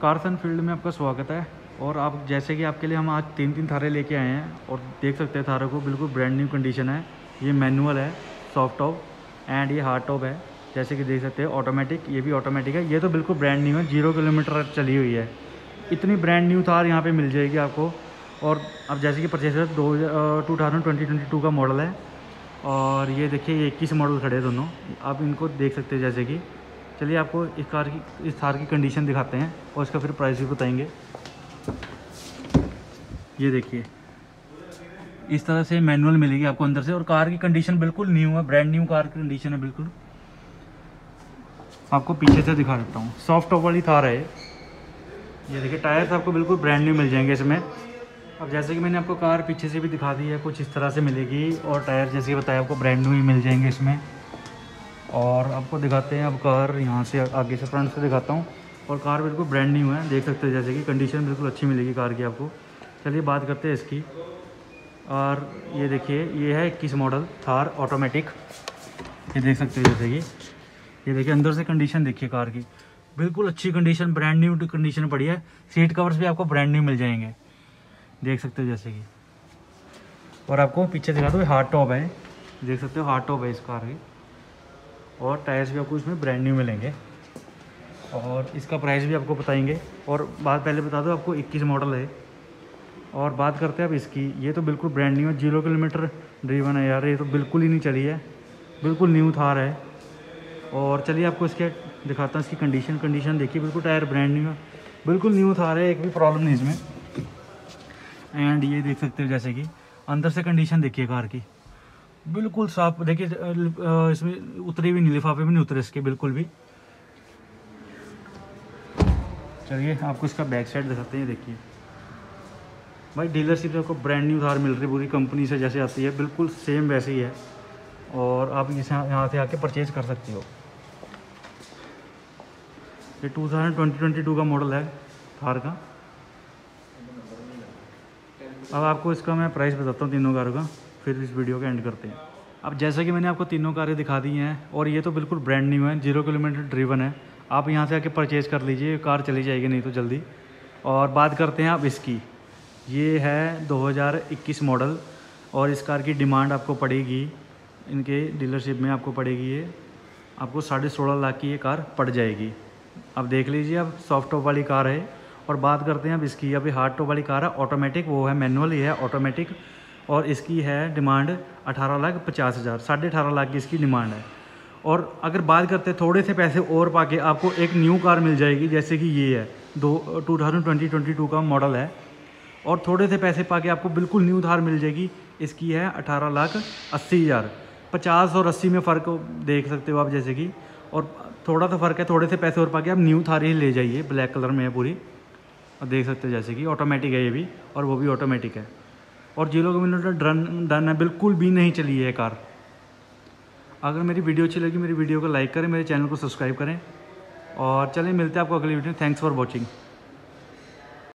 कारसन field में आपका स्वागत है। और आप, जैसे कि आपके लिए हम आज तीन तीन थारे लेके आए हैं और देख सकते हैं थारों को, बिल्कुल ब्रांड न्यू कंडीशन है। ये मैनुअल है सॉफ्ट टॉप एंड ये हार्ड टॉप है। जैसे कि देख सकते हैं ऑटोमेटिक ये भी ऑटोमेटिक है। ये तो बिल्कुल ब्रांड न्यू है ज़ीरो किलोमीटर चली हुई है। इतनी ब्रांड न्यू थार यहाँ पर मिल जाएगी आपको। और अब जैसे कि परचेसर दो two thousand twenty twenty two का मॉडल है। और ये देखिए इक्कीस मॉडल खड़े हैं दोनों। आप इनको देख सकते हैं जैसे कि चलिए आपको इस कार की, इस थार की कंडीशन दिखाते हैं और इसका फिर प्राइस भी बताएँगे। ये देखिए। इस तरह से मैनुअल मिलेगी आपको अंदर से और कार की कंडीशन बिल्कुल न्यू है ब्रांड न्यू कार की कंडीशन है बिल्कुल। आपको पीछे से दिखा देता हूँ। सॉफ्ट टॉप वाली थार है ये। देखिए टायर्स आपको बिल्कुल ब्रांड न्यू मिल जाएँगे इसमें। अब जैसे कि मैंने आपको कार पीछे से भी दिखा दी है, कुछ इस तरह से मिलेगी और टायर जैसे कि बताया, आपको ब्रांड न्यू ही मिल जाएँगे इसमें। और आपको दिखाते हैं अब कार, यहाँ से आगे से फ्रंट से दिखाता हूँ। और कार बिल्कुल ब्रांड न्यू है, देख सकते हैं जैसे कि कंडीशन बिल्कुल अच्छी मिलेगी कार की आपको। चलिए बात करते हैं इसकी। और ये देखिए, ये है इक्कीस मॉडल थार ऑटोमेटिक ये देख सकते हैं जैसे कि। ये देखिए, अंदर से कंडीशन देखिए कार की। बिल्कुल अच्छी कंडीशन ब्रांड न्यू कंडीशन पड़ी है। सीट कवर्स भी आपको ब्रांड न्यू मिल जाएँगे। देख सकते हो जैसे कि। और आपको पीछे दिखा दो हार्ड टॉप है। देख सकते हो हार्ड टॉप है इस कार की। और टायर्स भी आपको इसमें ब्रांड न्यू मिलेंगे। और इसका प्राइस भी आपको बताएँगे। और बात पहले बता दो, आपको 21 मॉडल है। और बात करते हैं अब इसकी। ये तो बिल्कुल ब्रांड न्यू है। ज़ीरो किलोमीटर ड्रीवन है यार। ये तो बिल्कुल ही नहीं चली है। बिल्कुल न्यू थार है। और चलिए आपको इसके दिखाता हूँ इसकी कंडीशन कंडीशन देखिए, बिल्कुल टायर ब्रांड न्यू है। बिल्कुल न्यू थार है। एक भी प्रॉब्लम नहीं इसमें। एंड ये देख सकते हो जैसे कि। अंदर से कंडीशन देखिए कार की। बिल्कुल साफ़, देखिए इसमें उतरे भी नहीं, लिफाफे भी नहीं उतरे इसके, बिल्कुल भी। चलिए, आपको इसका बैक साइड दिखाते हैं देखिए। भाई, डीलरशिप से आपको ब्रांड न्यू थार मिल रही है, पूरी कंपनी से जैसे आती है, बिल्कुल सेम वैसे ही है। और आप इसे यहाँ से आके परचेज कर सकते हो। ये two thousand twenty twenty two का मॉडल है थार का। अब आपको इसका मैं प्राइस बताता हूँ, तीनों कारों का। फिर इस वीडियो का एंड करते हैं। अब जैसा कि मैंने आपको तीनों कारें दिखा दी हैं, और ये तो बिल्कुल ब्रांड न्यू है ज़ीरो किलोमीटर ड्रीवन है। आप यहाँ से आके परचेज़ कर लीजिए कार चली जाएगी नहीं तो जल्दी। और बात करते हैं आप इसकी। ये है 2021 मॉडल और इस कार की डिमांड आपको पड़ेगी, इनके डीलरशिप में आपको पड़ेगी ये। आपको साढ़े सोलह लाख की ये कार पड़ जाएगी। अब देख लीजिए, अब सॉफ्ट टॉप वाली कार है। और बात करते हैं अब इसकी। अभी हार्ड टॉप वाली कार है ऑटोमेटिक वो है मैनुअल ही है ऑटोमेटिक और इसकी है डिमांड अठारह लाख पचास हज़ार, साढ़े अठारह लाख की इसकी डिमांड है। और अगर बात करते हैं थोड़े से पैसे और पाके, आपको एक न्यू कार मिल जाएगी, जैसे कि ये है, दो two thousand twenty twenty two का मॉडल है। और थोड़े से पैसे पाके आपको बिल्कुल न्यू थार मिल जाएगी, इसकी है अठारह लाख अस्सी हज़ार। पचास और अस्सी में फ़र्क देख सकते हो आप जैसे कि, और थोड़ा सा फ़र्क है, थोड़े से पैसे और पाके आप न्यू थार ही ले जाइए ब्लैक कलर में है पूरी। और देख सकते हैं जैसे कि ऑटोमेटिक है ये भी, और वो भी ऑटोमेटिक है। और ज़ीरो किलोमीटर डन डन है बिल्कुल भी नहीं चली है कार। अगर मेरी वीडियो अच्छी लगी, मेरी वीडियो को लाइक करें, मेरे चैनल को सब्सक्राइब करें। और चलिए मिलते हैं आपको अगली वीडियो थैंक्स फॉर वॉचिंग।